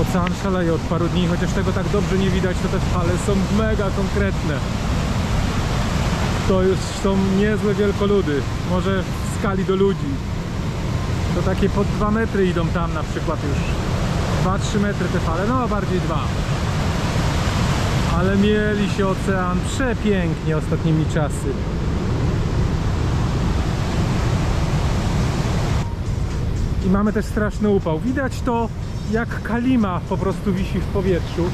Ocean szaleje od paru dni, chociaż tego tak dobrze nie widać, to te fale są mega konkretne. To już są niezłe wielkoludy, może w skali do ludzi. To takie pod 2 metry idą tam na przykład już. 2-3 metry te fale, no bardziej 2. Ale mieli się ocean przepięknie ostatnimi czasy. I mamy też straszny upał. Widać to jak kalima po prostu wisi w powietrzu.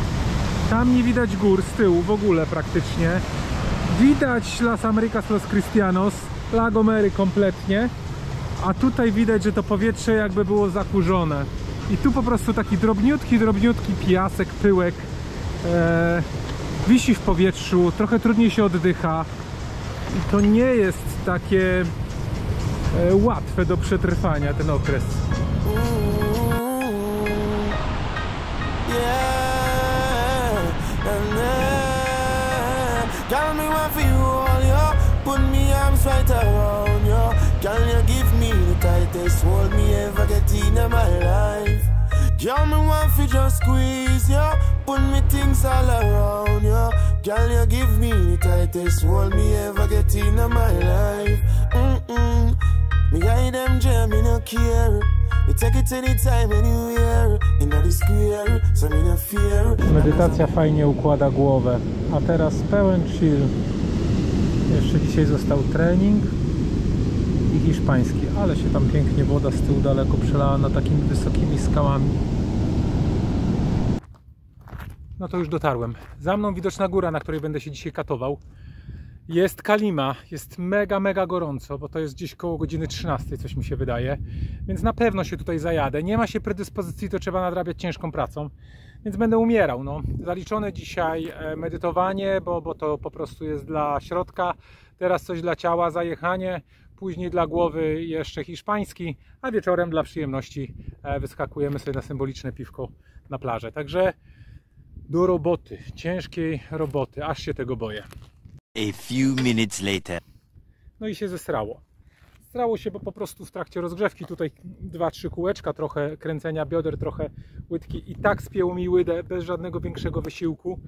Tam nie widać gór z tyłu w ogóle praktycznie. Widać Las Americas Los Cristianos, Lago Mary kompletnie. A tutaj widać, że to powietrze jakby było zakurzone. I tu po prostu taki drobniutki, drobniutki piasek, pyłek e, wisi w powietrzu, trochę trudniej się oddycha. I to nie jest takie e, łatwe do przetrwania ten okres. Arms right around you. Girl, you give me the tightest hold me ever get in my life. Girl, me want for just squeeze you. Put me things all around you. Girl, you give me the tightest hold me ever get in my life. Mm-mm. Me hide them jam, me no care. Me take it anytime, anywhere. In the square, so me no fear. Medytacja fajnie układa głowę, a teraz pełen chill. Jeszcze dzisiaj został trening i hiszpański, ale się tam pięknie woda z tyłu daleko przelała nad takimi wysokimi skałami. No to już dotarłem. Za mną widoczna góra, na której będę się dzisiaj katował. Jest Kalima, jest mega, mega gorąco, bo to jest gdzieś koło godziny 13, coś mi się wydaje. Więc na pewno się tutaj zajadę. Nie ma się predyspozycji, to trzeba nadrabiać ciężką pracą. Więc będę umierał. No. Zaliczone dzisiaj e, medytowanie, bo, bo to po prostu jest dla środka. Teraz coś dla ciała, zajechanie. Później dla głowy jeszcze hiszpański, a wieczorem dla przyjemności e, wyskakujemy sobie na symboliczne piwko na plażę. Także do roboty, ciężkiej roboty, aż się tego boję. A few minutes later. No i się zesrało. Strało się, bo po prostu w trakcie rozgrzewki tutaj dwa, trzy kółeczka, trochę kręcenia bioder, trochę łydki i tak spięło mi łydę bez żadnego większego wysiłku,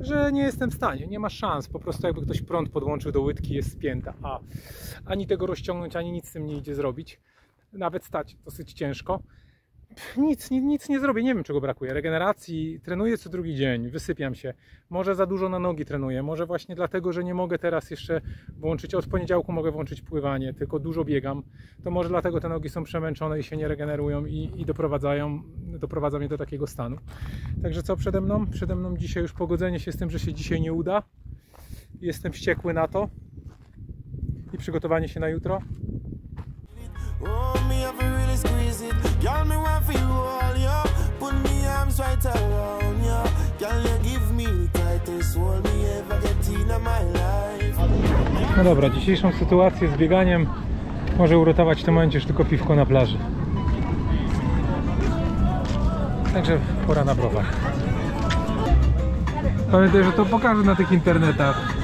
że nie jestem w stanie, nie ma szans. Po prostu jakby ktoś prąd podłączył do łydki, jest spięta, a ani tego rozciągnąć, ani nic z tym nie idzie zrobić. Nawet stać dosyć ciężko. Nic, nic, nic nie zrobię, nie wiem czego brakuje. Regeneracji, trenuję co drugi dzień, wysypiam się. Może za dużo na nogi trenuję, może właśnie dlatego, że nie mogę teraz jeszcze włączyć, od poniedziałku mogę włączyć pływanie, tylko dużo biegam. To może dlatego te nogi są przemęczone i się nie regenerują i, i doprowadzają, doprowadza mnie do takiego stanu. Także co przede mną? Przede mną dzisiaj już pogodzenie się z tym, że się dzisiaj nie uda. Jestem wściekły na to i przygotowanie się na jutro. No dobra, dzisiejszą sytuację z bieganiem może uratować w tym momencie już tylko piwko na plaży. Także pora na browar. Pamiętaj, że to pokażę na tych internetach.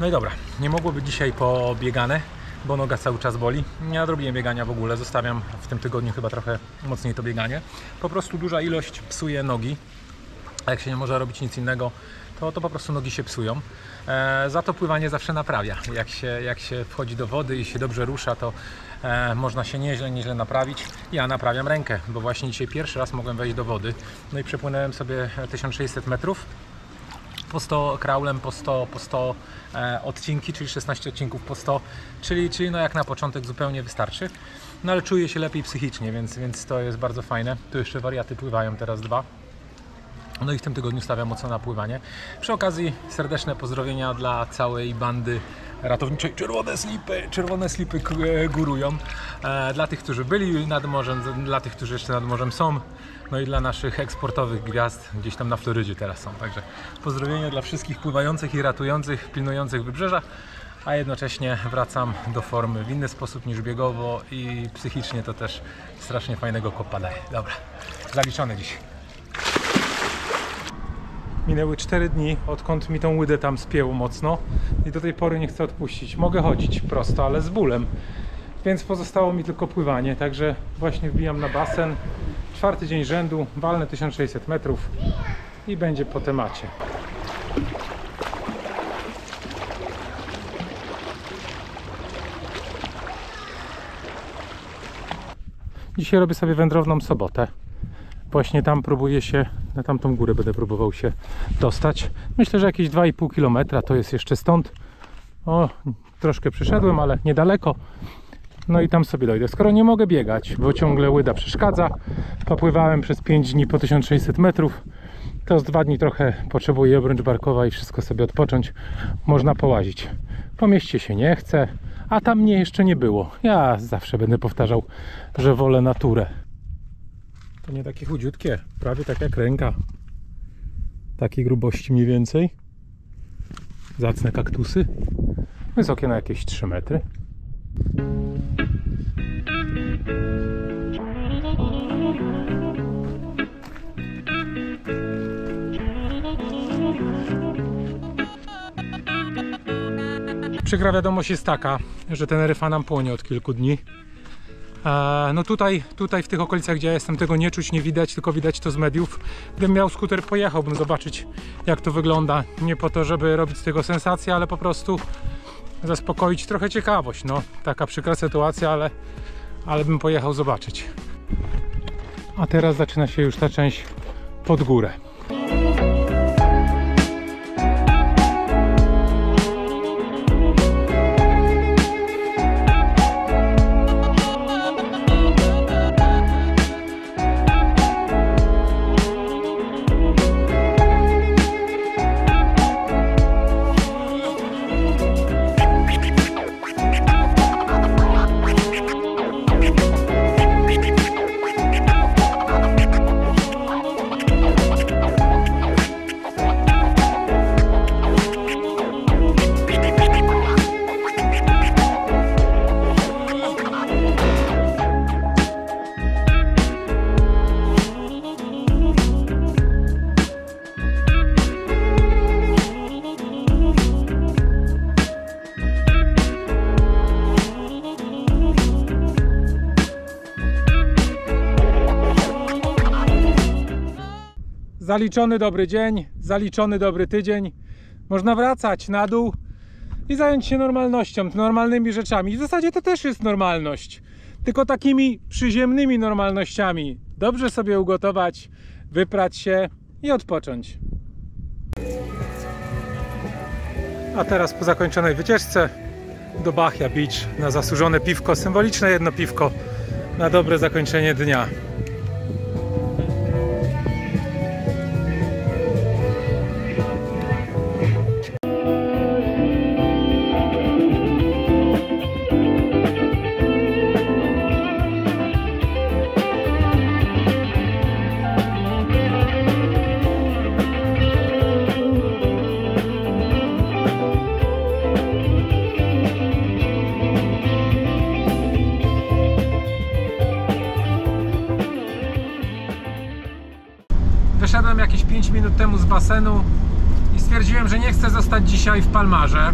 No i dobra, nie mogło być dzisiaj pobiegane, bo noga cały czas boli. Nie nadrobiłem biegania w ogóle, zostawiam w tym tygodniu chyba trochę mocniej to bieganie. Po prostu duża ilość psuje nogi, a jak się nie może robić nic innego, to, to po prostu nogi się psują. E, za to pływanie zawsze naprawia. Jak się, jak się wchodzi do wody i się dobrze rusza, to e, można się nieźle, nieźle naprawić. Ja naprawiam rękę, bo właśnie dzisiaj pierwszy raz mogłem wejść do wody. No i przepłynąłem sobie 1600 metrów po 100 kraulem, po 100, po 100 e, odcinki, czyli 16 odcinków po 100, czyli, czyli no jak na początek zupełnie wystarczy. No ale czuję się lepiej psychicznie, więc, więc to jest bardzo fajne. Tu jeszcze wariaty pływają teraz dwa. No i w tym tygodniu stawiam mocno na pływanie. Przy okazji serdeczne pozdrowienia dla całej bandy ratowniczej Czerwone Slipy. Czerwone Slipy e, górują. E, Dla tych, którzy byli nad morzem, dla tych, którzy jeszcze nad morzem są. No i dla naszych eksportowych gwiazd gdzieś tam na Florydzie teraz są. Także pozdrowienia dla wszystkich pływających i ratujących, pilnujących wybrzeża. A jednocześnie wracam do formy w inny sposób niż biegowo i psychicznie to też strasznie fajnego kopa daje. Dobra, zaliczone dziś. Minęły 4 dni, odkąd mi tą łydę tam spięło mocno i do tej pory nie chcę odpuścić. Mogę chodzić prosto, ale z bólem. Więc pozostało mi tylko pływanie, także właśnie wbijam na basen. Czwarty dzień rzędu, walne 1600 metrów i będzie po temacie. Dzisiaj robię sobie wędrowną sobotę. Właśnie tam próbuję się, na tamtą górę będę próbował się dostać. Myślę, że jakieś 2,5 km to jest jeszcze stąd. O, troszkę przyszedłem, ale niedaleko. No i tam sobie dojdę. Skoro nie mogę biegać, bo ciągle łyda przeszkadza, popływałem przez 5 dni po 1600 metrów, to z dwa dni trochę potrzebuję obręcz barkowa i wszystko sobie odpocząć. Można połazić. Po mieście się nie chce, a tam mnie jeszcze nie było. Ja zawsze będę powtarzał, że wolę naturę. To nie takie chudziutkie, prawie tak jak ręka. Takiej grubości mniej więcej. Zacne kaktusy. Wysokie na jakieś 3 metry. Przykra wiadomość jest taka, że ten ryfa nam płonie od kilku dni. No tutaj, tutaj w tych okolicach, gdzie ja jestem, tego nie czuć, nie widać, tylko widać to z mediów. Gdybym miał skuter, pojechałbym zobaczyć, jak to wygląda. Nie po to, żeby robić z tego sensację, ale po prostu zaspokoić trochę ciekawość. No, taka przykra sytuacja, ale, ale bym pojechał zobaczyć. A teraz zaczyna się już ta część pod górę. Zaliczony dobry dzień, zaliczony dobry tydzień. Można wracać na dół i zająć się normalnością, normalnymi rzeczami. W zasadzie to też jest normalność, tylko takimi przyziemnymi normalnościami. Dobrze sobie ugotować, wyprać się i odpocząć. A teraz po zakończonej wycieczce do Bachia Beach na zasłużone piwko, symboliczne jedno piwko na dobre zakończenie dnia. Basenu i stwierdziłem, że nie chcę zostać dzisiaj w Palmarze.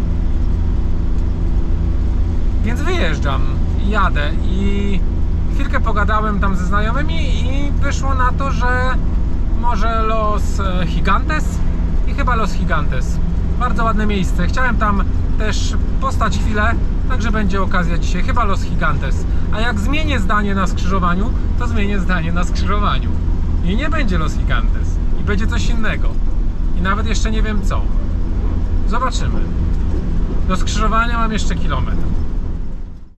Więc wyjeżdżam jadę i chwilkę pogadałem tam ze znajomymi i wyszło na to, że może Los e, Gigantes i chyba Los Gigantes. Bardzo ładne miejsce. Chciałem tam też postać chwilę, także będzie okazja dzisiaj. Chyba Los Gigantes. A jak zmienię zdanie na skrzyżowaniu, to zmienię zdanie na skrzyżowaniu. I nie będzie Los Gigantes. I będzie coś innego. Nawet jeszcze nie wiem co. Zobaczymy. Do skrzyżowania mam jeszcze kilometr.